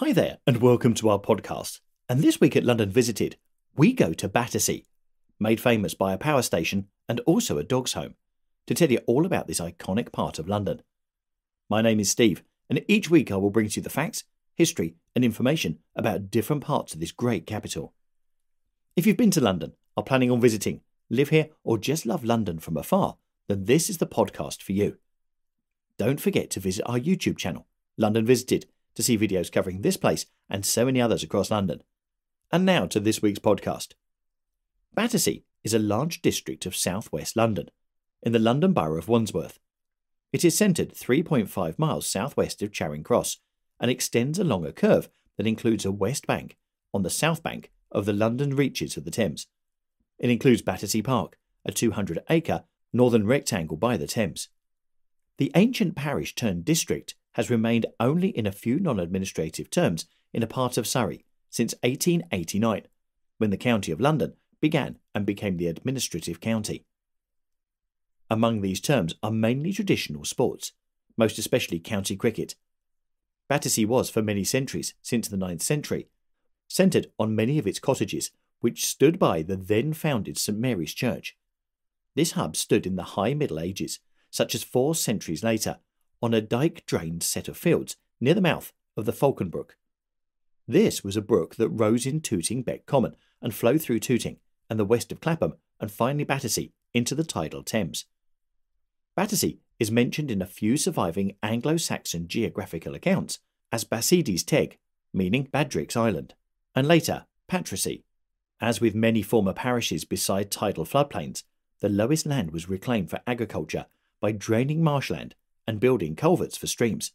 Hi there, and welcome to our podcast. And this week at London Visited, we go to Battersea, made famous by a power station and also a dog's home, to tell you all about this iconic part of London. My name is Steve, and each week I will bring to you the facts, history, and information about different parts of this great capital. If you've been to London, are planning on visiting, live here, or just love London from afar, then this is the podcast for you. Don't forget to visit our YouTube channel, London Visited to see videos covering this place and so many others across London. And now to this week's podcast. Battersea is a large district of southwest London, in the London borough of Wandsworth. It is centred 3.5 miles southwest of Charing Cross and extends along a curve that includes a west bank on the south bank of the London reaches of the Thames. It includes Battersea Park, a 200 acre northern rectangle by the Thames. The ancient parish turned district has remained only in a few non administrative terms in a part of Surrey since 1889, when the County of London began and became the administrative county. Among these terms are mainly traditional sports, most especially county cricket. Battersea was for many centuries, since the 9th century, centred on many of its cottages, which stood by the then founded St Mary's Church. This hub stood in the High Middle Ages, such as four centuries later, on a dike drained set of fields near the mouth of the Falcon Brook. This was a brook that rose in Tooting Bec Common and flowed through Tooting and the west of Clapham and finally Battersea into the tidal Thames. Battersea is mentioned in a few surviving Anglo Saxon geographical accounts as Basides Teg, meaning Badric's Island, and later Patracy. As with many former parishes beside tidal floodplains, the lowest land was reclaimed for agriculture by draining marshland and building culverts for streams.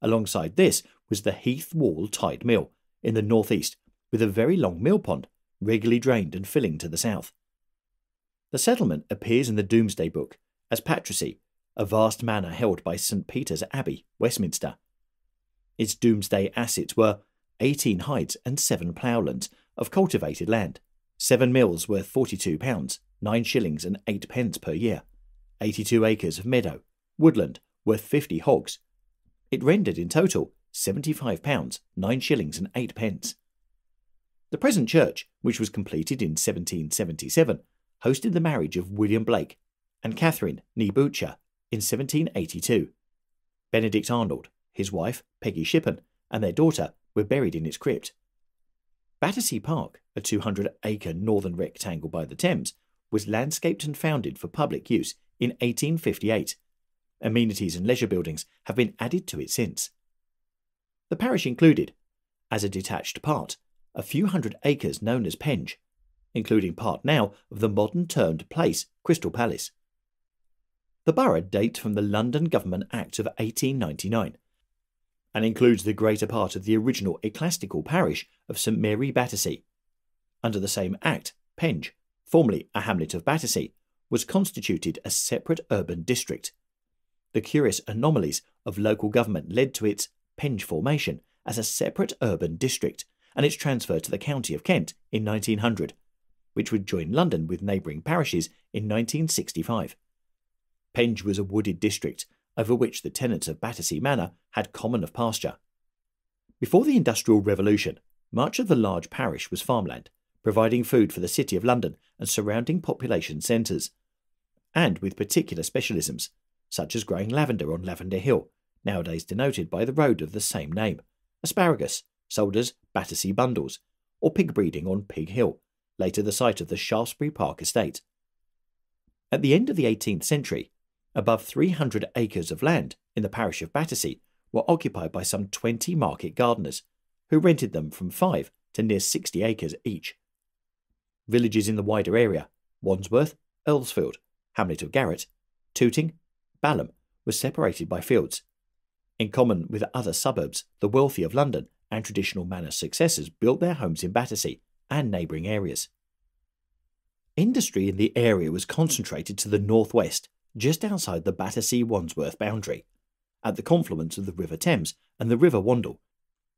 Alongside this was the Heath Wall Tide Mill in the northeast, with a very long mill pond, regularly drained and filling to the south. The settlement appears in the Domesday Book as Patracy, a vast manor held by St Peter's Abbey, Westminster. Its Domesday assets were 18 hides and 7 ploughlands of cultivated land, 7 mills worth £42, 9 shillings and 8 pence per year, 82 acres of meadow, woodland, worth 50 hogs. It rendered in total £75, 9 shillings and 8 pence. The present church, which was completed in 1777, hosted the marriage of William Blake and Catherine nee in 1782. Benedict Arnold, his wife, Peggy Shippen, and their daughter were buried in its crypt. Battersea Park, a 200 acre northern rectangle by the Thames, was landscaped and founded for public use in 1858 Amenities and leisure buildings have been added to it since. The parish included, as a detached part, a few hundred acres known as Penge, including part now of the modern turned place, Crystal Palace. The borough dates from the London Government Act of 1899 and includes the greater part of the original ecclesiastical parish of St Mary Battersea. Under the same Act, Penge, formerly a hamlet of Battersea, was constituted a separate urban district the curious anomalies of local government led to its Penge formation as a separate urban district and its transfer to the county of Kent in 1900, which would join London with neighbouring parishes in 1965. Penge was a wooded district over which the tenants of Battersea Manor had common of pasture. Before the Industrial Revolution, much of the large parish was farmland, providing food for the City of London and surrounding population centres, and with particular specialisms such as growing lavender on Lavender Hill, nowadays denoted by the road of the same name, asparagus, sold as Battersea bundles, or pig breeding on Pig Hill, later the site of the Shaftesbury Park estate. At the end of the 18th century, above 300 acres of land in the parish of Battersea were occupied by some 20 market gardeners, who rented them from 5 to near 60 acres each. Villages in the wider area Wandsworth, Earlsfield, Hamlet of Garratt, Tooting, Balham was separated by fields. In common with other suburbs, the wealthy of London and traditional manor successors built their homes in Battersea and neighbouring areas. Industry in the area was concentrated to the northwest, just outside the Battersea Wandsworth boundary, at the confluence of the River Thames and the River Wandle,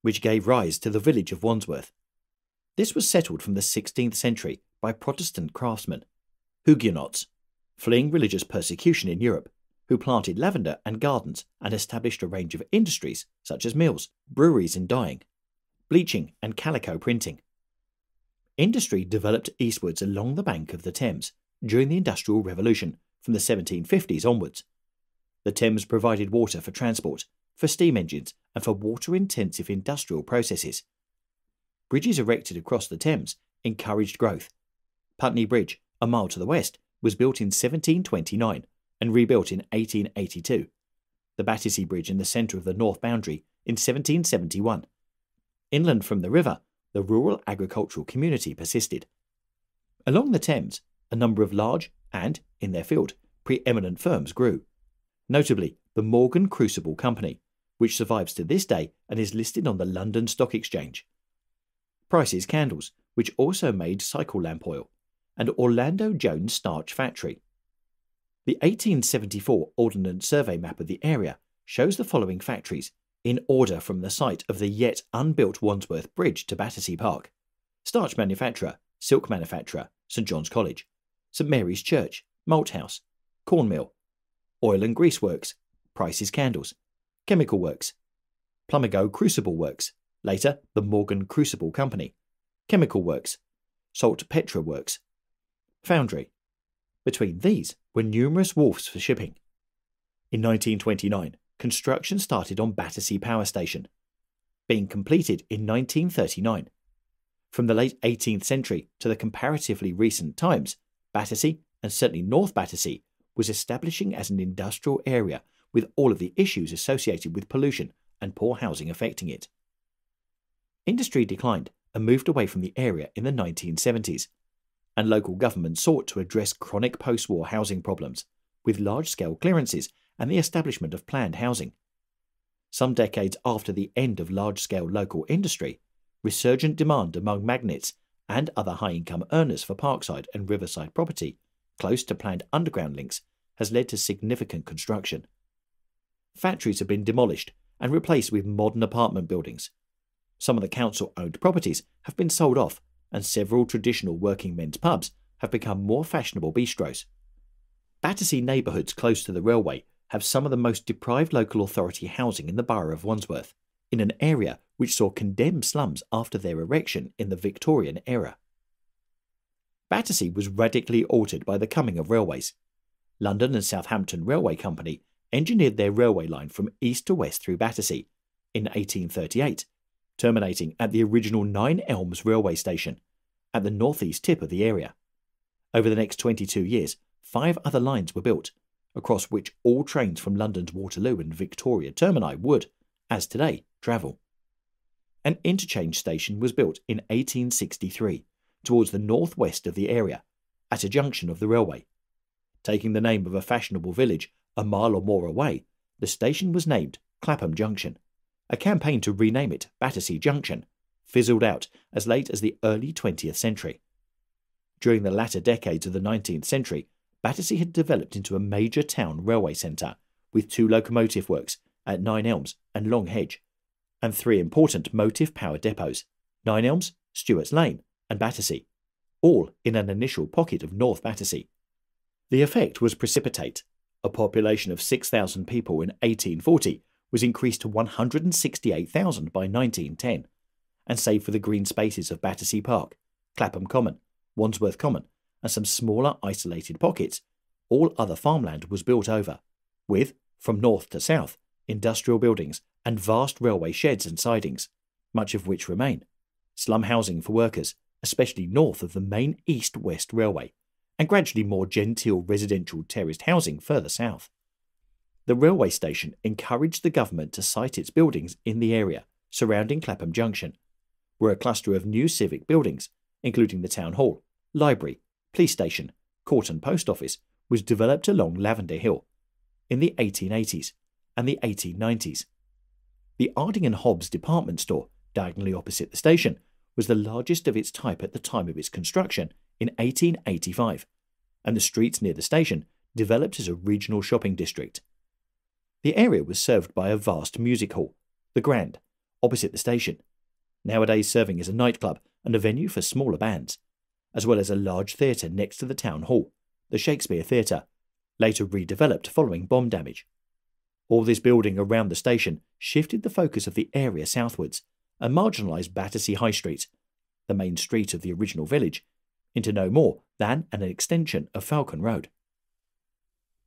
which gave rise to the village of Wandsworth. This was settled from the 16th century by Protestant craftsmen, Huguenots, fleeing religious persecution in Europe who planted lavender and gardens and established a range of industries such as mills, breweries, and dyeing, bleaching, and calico printing. Industry developed eastwards along the bank of the Thames during the Industrial Revolution from the 1750s onwards. The Thames provided water for transport, for steam engines, and for water intensive industrial processes. Bridges erected across the Thames encouraged growth. Putney Bridge, a mile to the west, was built in 1729 and rebuilt in 1882. The Battersea Bridge in the centre of the north boundary in 1771. Inland from the river, the rural agricultural community persisted. Along the Thames, a number of large and, in their field, pre-eminent firms grew. Notably, the Morgan Crucible Company, which survives to this day and is listed on the London Stock Exchange. Price's Candles, which also made cycle lamp oil, and Orlando Jones Starch Factory. The 1874 Ordnance Survey map of the area shows the following factories in order from the site of the yet unbuilt Wandsworth Bridge to Battersea Park. Starch manufacturer, silk manufacturer, St John's College, St Mary's Church, Malt House, Corn Mill, Oil and Grease Works, Price's Candles, Chemical Works, Plumbago Crucible Works, later the Morgan Crucible Company, Chemical Works, Saltpetre Works, Foundry. Between these were numerous wharfs for shipping. In 1929, construction started on Battersea Power Station, being completed in 1939. From the late 18th century to the comparatively recent times, Battersea, and certainly North Battersea, was establishing as an industrial area with all of the issues associated with pollution and poor housing affecting it. Industry declined and moved away from the area in the 1970s, and local government sought to address chronic post war housing problems with large scale clearances and the establishment of planned housing. Some decades after the end of large scale local industry, resurgent demand among magnates and other high income earners for parkside and riverside property close to planned underground links has led to significant construction. Factories have been demolished and replaced with modern apartment buildings. Some of the council owned properties have been sold off, and several traditional working men's pubs have become more fashionable bistros. Battersea neighbourhoods close to the railway have some of the most deprived local authority housing in the borough of Wandsworth, in an area which saw condemned slums after their erection in the Victorian era. Battersea was radically altered by the coming of railways. London and Southampton Railway Company engineered their railway line from east to west through Battersea in 1838, terminating at the original Nine Elms railway station at the northeast tip of the area. Over the next 22 years, five other lines were built, across which all trains from London's Waterloo and Victoria termini would, as today, travel. An interchange station was built in 1863 towards the northwest of the area, at a junction of the railway. Taking the name of a fashionable village a mile or more away, the station was named Clapham Junction. A campaign to rename it Battersea Junction fizzled out as late as the early 20th century. During the latter decades of the 19th century, Battersea had developed into a major town railway centre with two locomotive works at Nine Elms and Longhedge, and three important motive power depots Nine Elms, Stewart's Lane, and Battersea, all in an initial pocket of North Battersea. The effect was precipitate. A population of 6,000 people in 1840 was increased to 168,000 by 1910, and save for the green spaces of Battersea Park, Clapham Common, Wandsworth Common, and some smaller isolated pockets, all other farmland was built over, with, from north to south, industrial buildings and vast railway sheds and sidings, much of which remain, slum housing for workers, especially north of the main east west railway, and gradually more genteel residential terraced housing further south. The railway station encouraged the government to site its buildings in the area surrounding Clapham Junction, where a cluster of new civic buildings, including the town hall, library, police station, court and post office, was developed along Lavender Hill in the 1880s and the 1890s. The Arding and Hobbs department store, diagonally opposite the station, was the largest of its type at the time of its construction in 1885, and the streets near the station developed as a regional shopping district. The area was served by a vast music hall, the Grand, opposite the station, nowadays serving as a nightclub and a venue for smaller bands, as well as a large theatre next to the town hall, the Shakespeare Theatre, later redeveloped following bomb damage. All this building around the station shifted the focus of the area southwards and marginalised Battersea High Street, the main street of the original village, into no more than an extension of Falcon Road.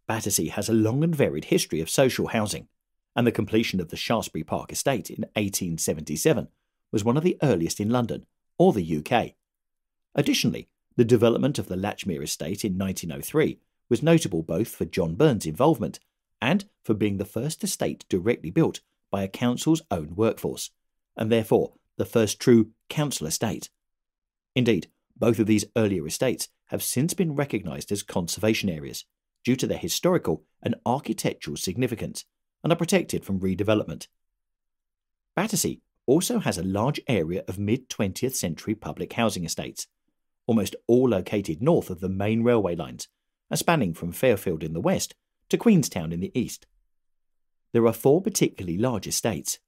Battersea has a long and varied history of social housing, and the completion of the Shaftesbury Park estate in 1877 was one of the earliest in London or the UK. Additionally, the development of the Latchmere estate in 1903 was notable both for John Burns' involvement and for being the first estate directly built by a council's own workforce, and therefore the first true council estate. Indeed, both of these earlier estates have since been recognised as conservation areas due to their historical and architectural significance and are protected from redevelopment. Battersea also has a large area of mid 20th century public housing estates, almost all located north of the main railway lines and spanning from Fairfield in the west to Queenstown in the east. There are four particularly large estates.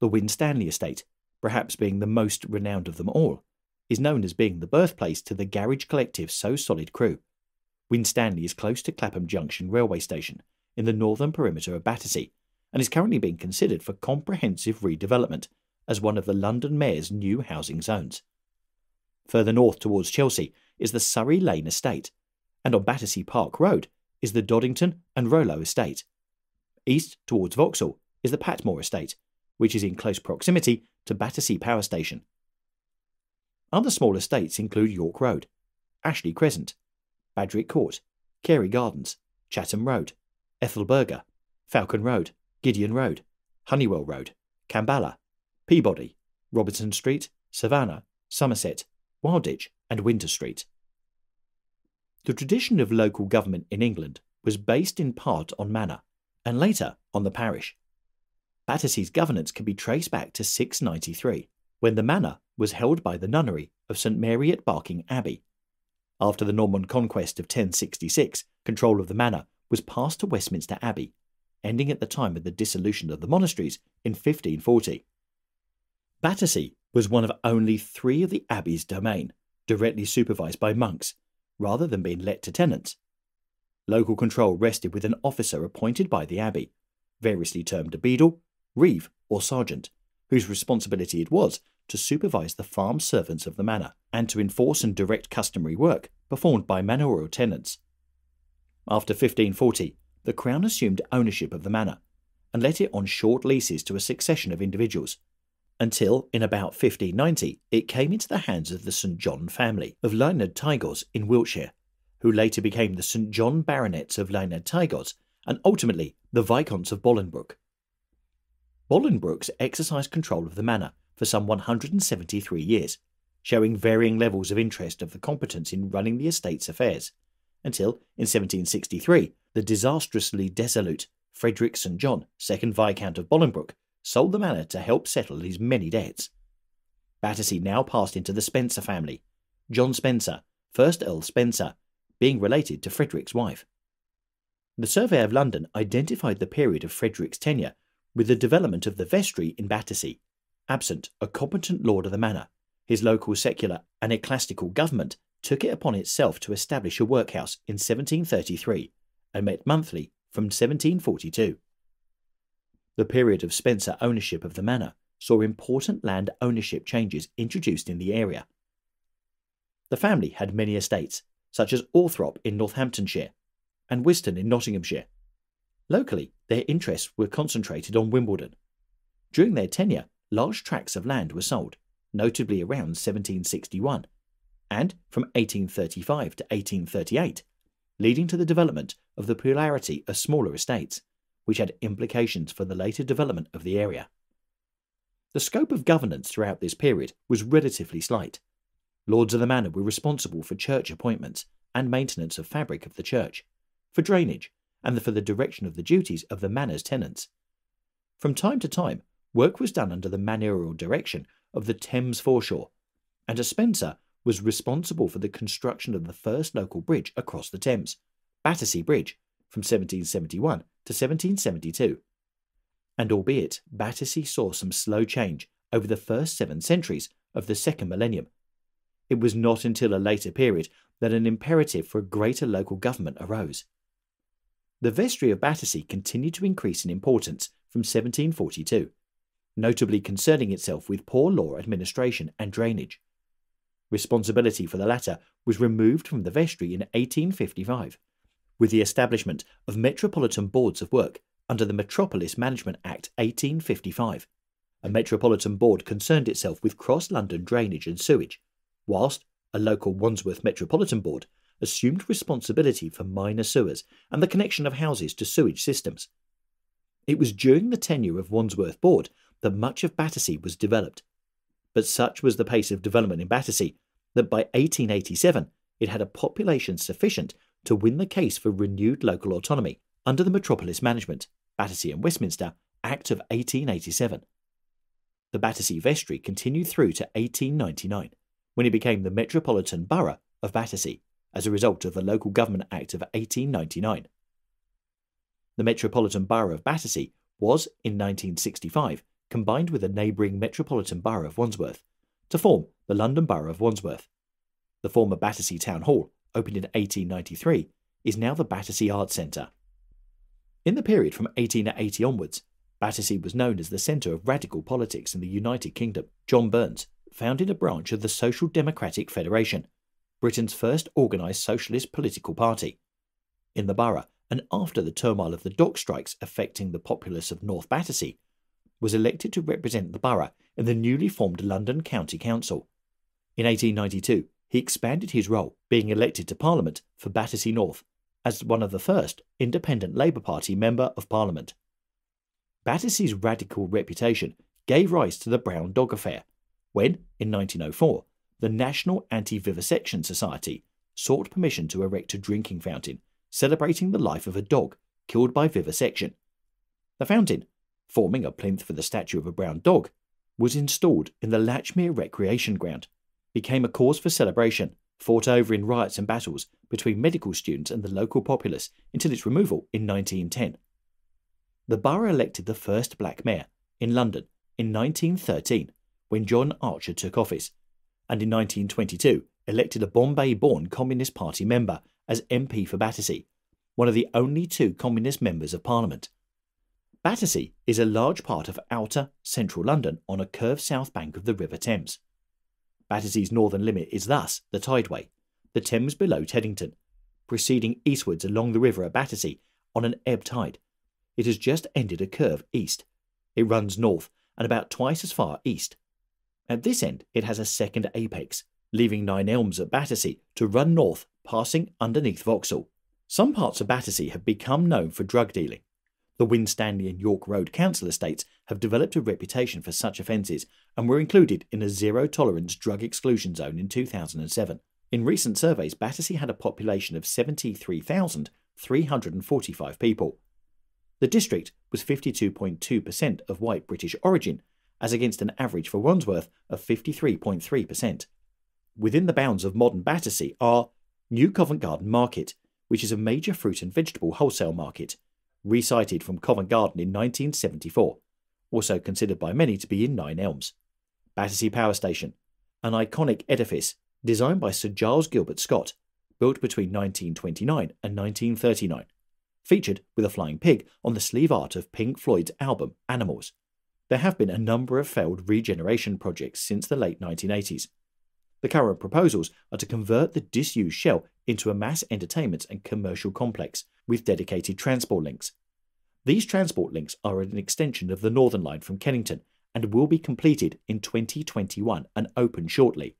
The Winstanley estate, perhaps being the most renowned of them all, is known as being the birthplace to the garage collective So Solid crew. Winstanley is close to Clapham Junction railway station in the northern perimeter of Battersea and is currently being considered for comprehensive redevelopment as one of the London Mayor's new housing zones. Further north towards Chelsea is the Surrey Lane estate, and on Battersea Park Road is the Doddington and Rollo estate. East towards Vauxhall is the Patmore estate, which is in close proximity to Battersea Power Station. Other small estates include York Road, Ashley Crescent, Badric Court, Carey Gardens, Chatham Road, Ethelburga, Falcon Road, Gideon Road, Honeywell Road, Kambala, Peabody, Robinson Street, Savona, Somerset, Wilditch, and Winter Street. The tradition of local government in England was based in part on manor, and later on the parish. Battersea's governance can be traced back to 693, when the manor was held by the nunnery of St Mary at Barking Abbey. After the Norman conquest of 1066, control of the manor was passed to Westminster Abbey, ending at the time of the dissolution of the monasteries in 1540. Battersea was one of only three of the Abbey's domain, directly supervised by monks, rather than being let to tenants. Local control rested with an officer appointed by the Abbey, variously termed a beadle, reeve, or sergeant, whose responsibility it was to supervise the farm servants of the manor and to enforce and direct customary work performed by manorial tenants. After 1540, the Crown assumed ownership of the manor and let it on short leases to a succession of individuals, until in about 1590 it came into the hands of the St John family of Lydiard Tregoze in Wiltshire, who later became the St John Baronets of Lydiard Tregoze and ultimately the Viscounts of Bolingbroke. Bolingbroke's exercised control of the manor for some 173 years, showing varying levels of interest of the competence in running the estate's affairs, until in 1763 the disastrously dissolute Frederick St John, 2nd Viscount of Bolingbroke, sold the manor to help settle his many debts. Battersea now passed into the Spencer family, John Spencer, 1st Earl Spencer, being related to Frederick's wife. The Survey of London identified the period of Frederick's tenure with the development of the vestry in Battersea Absent a competent lord of the manor, his local secular and ecclesiastical government took it upon itself to establish a workhouse in 1733 and met monthly from 1742. The period of Spencer ownership of the manor saw important land ownership changes introduced in the area. The family had many estates, such as Althorp in Northamptonshire and Wiston in Nottinghamshire. Locally, their interests were concentrated on Wimbledon. During their tenure, large tracts of land were sold, notably around 1761, and from 1835 to 1838, leading to the development of the plurality of smaller estates, which had implications for the later development of the area. The scope of governance throughout this period was relatively slight. Lords of the manor were responsible for church appointments and maintenance of fabric of the church, for drainage, and for the direction of the duties of the manor's tenants. From time to time, work was done under the manorial direction of the Thames foreshore, and a Spencer was responsible for the construction of the first local bridge across the Thames, Battersea Bridge, from 1771 to 1772. And albeit Battersea saw some slow change over the first seven centuries of the second millennium, it was not until a later period that an imperative for a greater local government arose. The vestry of Battersea continued to increase in importance from 1742 notably concerning itself with poor law administration and drainage. Responsibility for the latter was removed from the vestry in 1855 with the establishment of Metropolitan Boards of Work under the Metropolis Management Act 1855. A Metropolitan Board concerned itself with cross London drainage and sewage, whilst a local Wandsworth Metropolitan Board assumed responsibility for minor sewers and the connection of houses to sewage systems. It was during the tenure of Wandsworth Board that much of Battersea was developed. But such was the pace of development in Battersea that by 1887 it had a population sufficient to win the case for renewed local autonomy under the Metropolis Management, Battersea and Westminster Act of 1887. The Battersea Vestry continued through to 1899, when it became the Metropolitan Borough of Battersea as a result of the Local Government Act of 1899. The Metropolitan Borough of Battersea was, in 1965, combined with the neighbouring Metropolitan Borough of Wandsworth to form the London Borough of Wandsworth. The former Battersea Town Hall, opened in 1893, is now the Battersea Arts Centre. In the period from 1880 onwards, Battersea was known as the centre of radical politics in the United Kingdom. John Burns founded a branch of the Social Democratic Federation, Britain's first organised socialist political party. In the borough, and after the turmoil of the dock strikes affecting the populace of North Battersea, was elected to represent the borough in the newly formed London County Council. In 1892, he expanded his role, being elected to Parliament for Battersea North as one of the first Independent Labour Party Member of Parliament. Battersea's radical reputation gave rise to the Brown Dog Affair, when, in 1904, the National Anti Vivisection Society sought permission to erect a drinking fountain celebrating the life of a dog killed by vivisection. The fountain, forming a plinth for the statue of a brown dog, was installed in the Latchmere Recreation Ground, became a cause for celebration, fought over in riots and battles between medical students and the local populace until its removal in 1910. The borough elected the first black mayor in London in 1913 when John Archer took office, and in 1922 elected a Bombay born Communist Party member as MP for Battersea, one of the only two Communist members of Parliament. Battersea is a large part of outer, central London on a curved south bank of the River Thames. Battersea's northern limit is thus the Tideway, the Thames below Teddington, proceeding eastwards along the river at Battersea on an ebb tide. It has just ended a curve east. It runs north and about twice as far east. At this end, it has a second apex, leaving Nine Elms at Battersea to run north, passing underneath Vauxhall. Some parts of Battersea have become known for drug dealing. The Winstanley and York Road Council estates have developed a reputation for such offences and were included in a zero tolerance drug exclusion zone in 2007. In recent surveys, Battersea had a population of 73,345 people. The district was 52.2% of white British origin, as against an average for Wandsworth of 53.3%. Within the bounds of modern Battersea are New Covent Garden Market, which is a major fruit and vegetable wholesale market, resited from Covent Garden in 1974, also considered by many to be in Nine Elms. Battersea Power Station, an iconic edifice designed by Sir Giles Gilbert Scott, built between 1929 and 1939, featured with a flying pig on the sleeve art of Pink Floyd's album Animals. There have been a number of failed regeneration projects since the late 1980s, the current proposals are to convert the disused shell into a mass entertainment and commercial complex with dedicated transport links. These transport links are an extension of the Northern Line from Kennington and will be completed in 2021 and open shortly.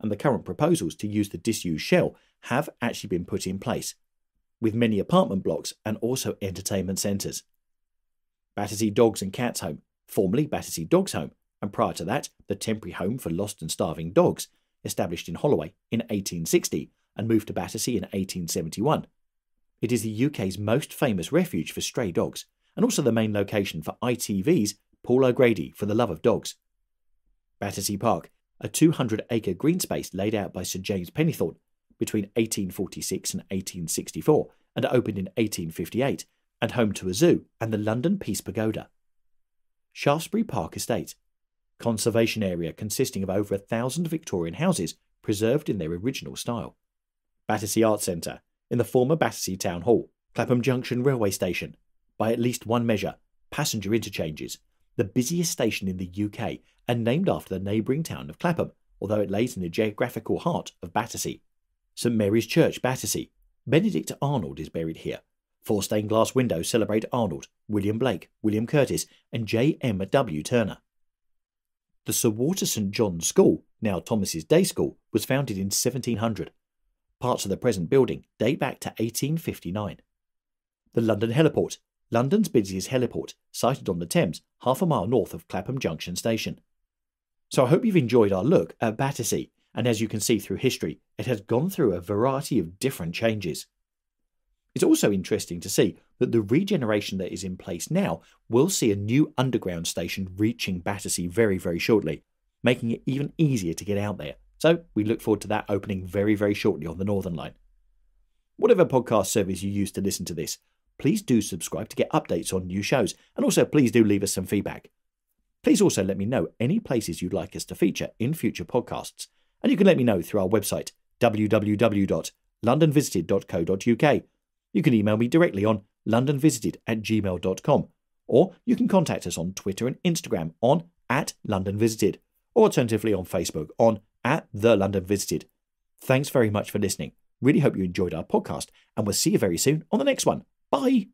And the current proposals to use the disused shell have actually been put in place, with many apartment blocks and also entertainment centres. Battersea Dogs and Cats Home, formerly Battersea Dogs Home, and prior to that, the temporary home for lost and starving dogs, established in Holloway in 1860 and moved to Battersea in 1871. It is the UK's most famous refuge for stray dogs and also the main location for ITV's Paul O'Grady for the Love of Dogs. Battersea Park, a 200 acre green space laid out by Sir James Pennethorne between 1846 and 1864 and opened in 1858, and home to a zoo and the London Peace Pagoda. Shaftesbury Park Estate, conservation area consisting of over a thousand Victorian houses preserved in their original style. Battersea Arts Centre, in the former Battersea Town Hall, Clapham Junction Railway Station, by at least one measure, passenger interchanges, the busiest station in the UK and named after the neighbouring town of Clapham, although it lays in the geographical heart of Battersea. St Mary's Church, Battersea. Benedict Arnold is buried here. Four stained glass windows celebrate Arnold, William Blake, William Curtis, and J. M. W. Turner. The Sir Walter St John's School, now Thomas's Day School, was founded in 1700. Parts of the present building date back to 1859. The London Heliport, London's busiest heliport, sited on the Thames, half a mile north of Clapham Junction Station. So I hope you've enjoyed our look at Battersea, and as you can see through history, it has gone through a variety of different changes. It's also interesting to see that the regeneration that is in place now will see a new underground station reaching Battersea very, very shortly, making it even easier to get out there. So we look forward to that opening very, very shortly on the Northern Line. Whatever podcast service you use to listen to this, please do subscribe to get updates on new shows, and also please do leave us some feedback. Please also let me know any places you'd like us to feature in future podcasts, and you can let me know through our website www.londonvisited.co.uk. You can email me directly on londonvisited at gmail.com, or you can contact us on Twitter and Instagram on at londonvisited, or alternatively on Facebook on at The London Visited. Thanks very much for listening. Really hope you enjoyed our podcast, and we'll see you very soon on the next one. Bye.